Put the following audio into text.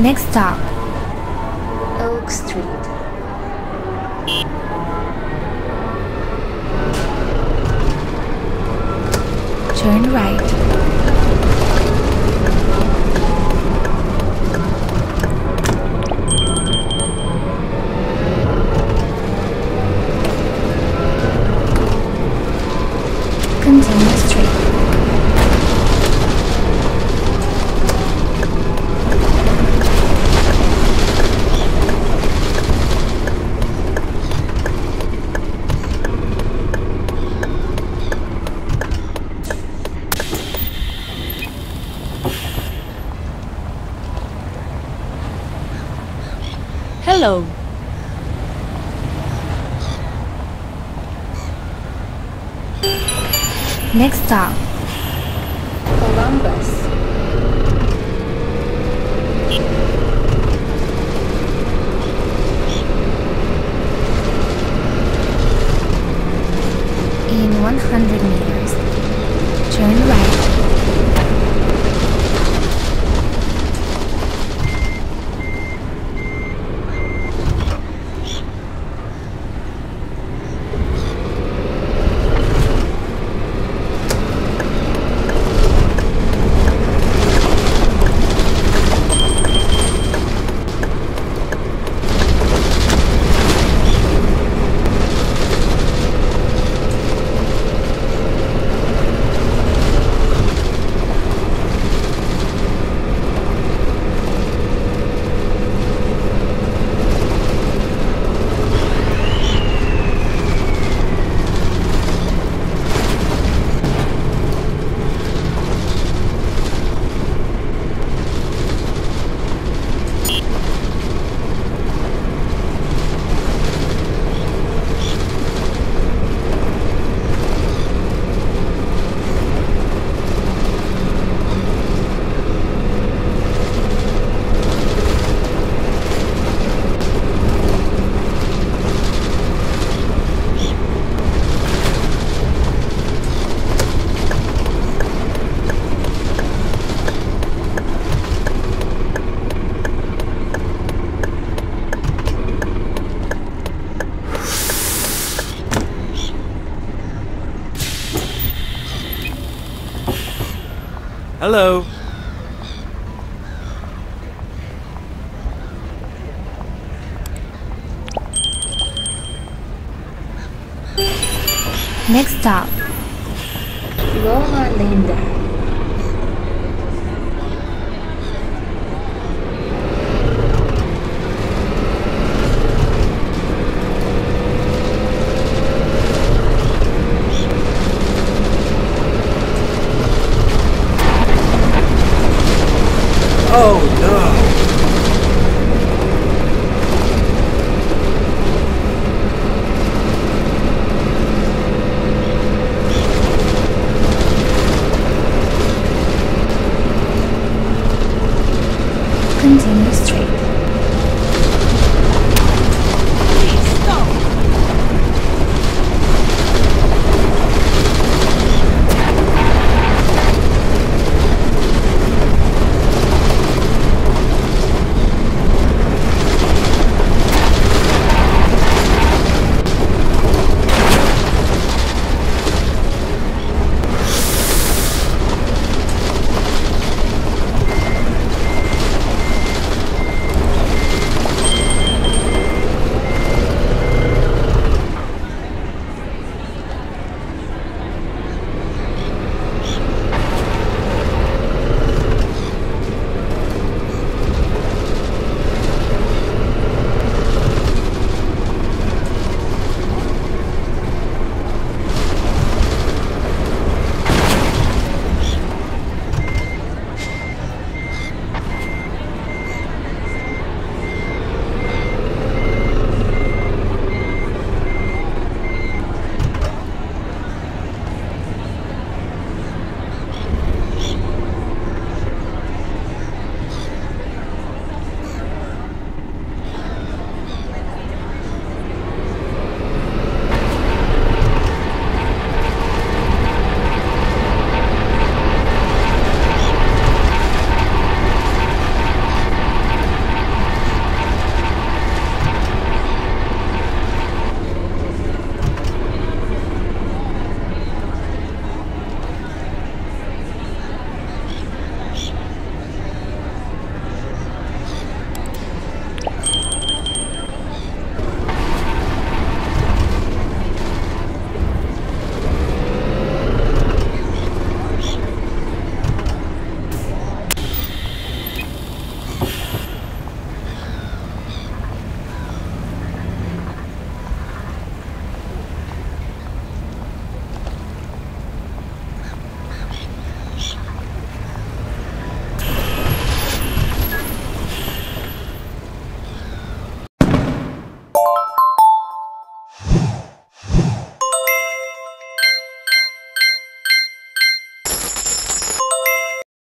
Next stop, Oak Street. turn right. Continue straight. Hello. Next stop, Columbus. in 100 meters. Turn right. Hello. Next stop, Loma Linda. Continue straight.